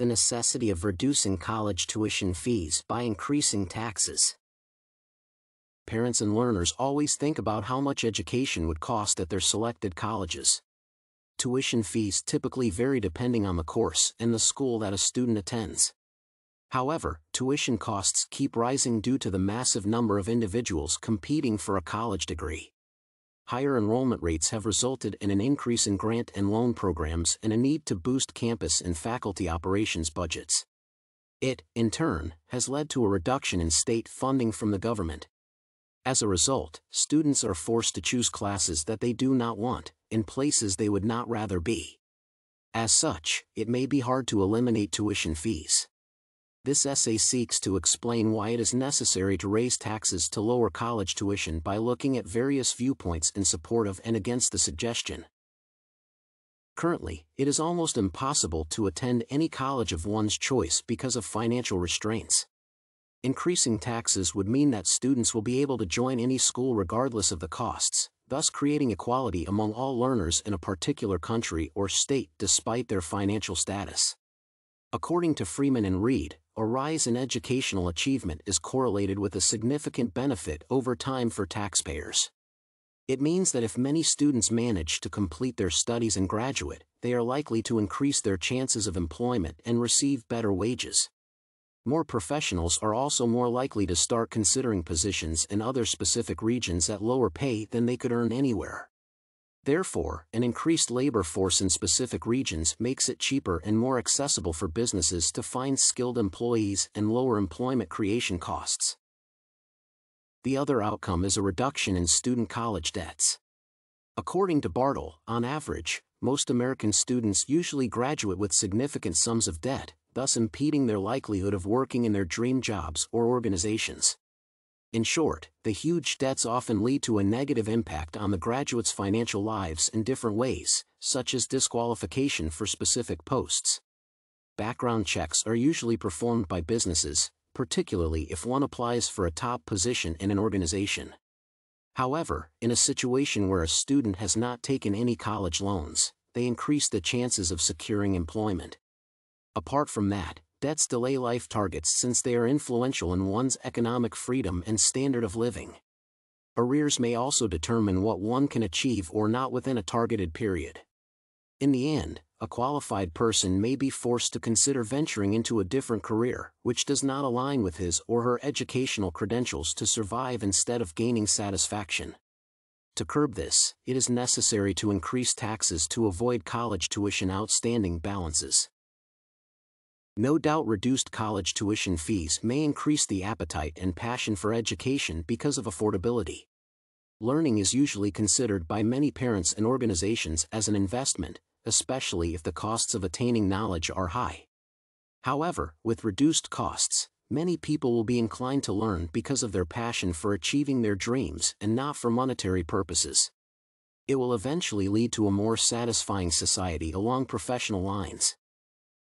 the necessity of reducing college tuition fees by increasing taxes. Parents and learners always think about how much education would cost at their selected colleges. Tuition fees typically vary depending on the course and the school that a student attends. However, tuition costs keep rising due to the massive number of individuals competing for a college degree higher enrollment rates have resulted in an increase in grant and loan programs and a need to boost campus and faculty operations budgets. It, in turn, has led to a reduction in state funding from the government. As a result, students are forced to choose classes that they do not want, in places they would not rather be. As such, it may be hard to eliminate tuition fees. This essay seeks to explain why it is necessary to raise taxes to lower college tuition by looking at various viewpoints in support of and against the suggestion. Currently, it is almost impossible to attend any college of one's choice because of financial restraints. Increasing taxes would mean that students will be able to join any school regardless of the costs, thus creating equality among all learners in a particular country or state despite their financial status. According to Freeman and Reed, a rise in educational achievement is correlated with a significant benefit over time for taxpayers. It means that if many students manage to complete their studies and graduate, they are likely to increase their chances of employment and receive better wages. More professionals are also more likely to start considering positions in other specific regions at lower pay than they could earn anywhere. Therefore, an increased labor force in specific regions makes it cheaper and more accessible for businesses to find skilled employees and lower employment creation costs. The other outcome is a reduction in student college debts. According to Bartel, on average, most American students usually graduate with significant sums of debt, thus impeding their likelihood of working in their dream jobs or organizations. In short, the huge debts often lead to a negative impact on the graduates' financial lives in different ways, such as disqualification for specific posts. Background checks are usually performed by businesses, particularly if one applies for a top position in an organization. However, in a situation where a student has not taken any college loans, they increase the chances of securing employment. Apart from that, debts delay life targets since they are influential in one's economic freedom and standard of living. Arrears may also determine what one can achieve or not within a targeted period. In the end, a qualified person may be forced to consider venturing into a different career, which does not align with his or her educational credentials to survive instead of gaining satisfaction. To curb this, it is necessary to increase taxes to avoid college tuition outstanding balances. No doubt reduced college tuition fees may increase the appetite and passion for education because of affordability. Learning is usually considered by many parents and organizations as an investment, especially if the costs of attaining knowledge are high. However, with reduced costs, many people will be inclined to learn because of their passion for achieving their dreams and not for monetary purposes. It will eventually lead to a more satisfying society along professional lines.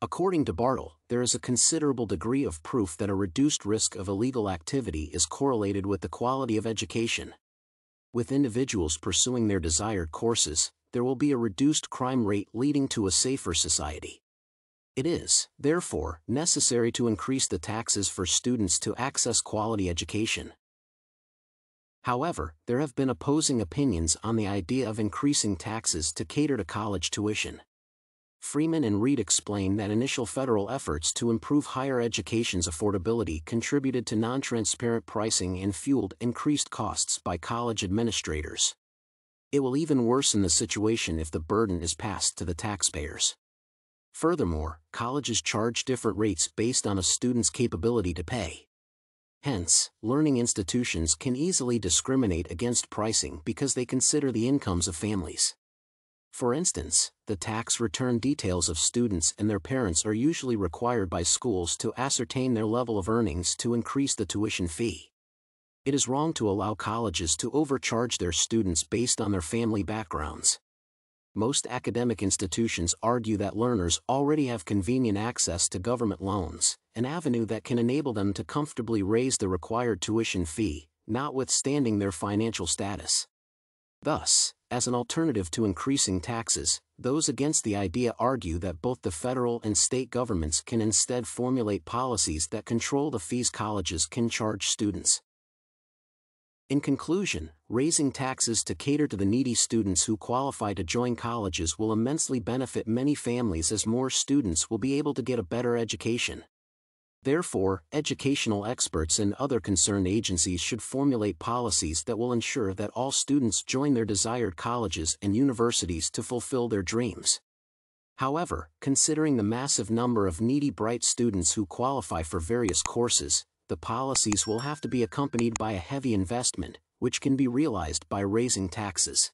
According to Bartel, there is a considerable degree of proof that a reduced risk of illegal activity is correlated with the quality of education. With individuals pursuing their desired courses, there will be a reduced crime rate leading to a safer society. It is, therefore, necessary to increase the taxes for students to access quality education. However, there have been opposing opinions on the idea of increasing taxes to cater to college tuition. Freeman and Reed explain that initial federal efforts to improve higher education's affordability contributed to non-transparent pricing and fueled increased costs by college administrators. It will even worsen the situation if the burden is passed to the taxpayers. Furthermore, colleges charge different rates based on a student's capability to pay. Hence, learning institutions can easily discriminate against pricing because they consider the incomes of families. For instance, the tax return details of students and their parents are usually required by schools to ascertain their level of earnings to increase the tuition fee. It is wrong to allow colleges to overcharge their students based on their family backgrounds. Most academic institutions argue that learners already have convenient access to government loans, an avenue that can enable them to comfortably raise the required tuition fee, notwithstanding their financial status. Thus, as an alternative to increasing taxes, those against the idea argue that both the federal and state governments can instead formulate policies that control the fees colleges can charge students. In conclusion, raising taxes to cater to the needy students who qualify to join colleges will immensely benefit many families as more students will be able to get a better education. Therefore, educational experts and other concerned agencies should formulate policies that will ensure that all students join their desired colleges and universities to fulfill their dreams. However, considering the massive number of needy bright students who qualify for various courses, the policies will have to be accompanied by a heavy investment, which can be realized by raising taxes.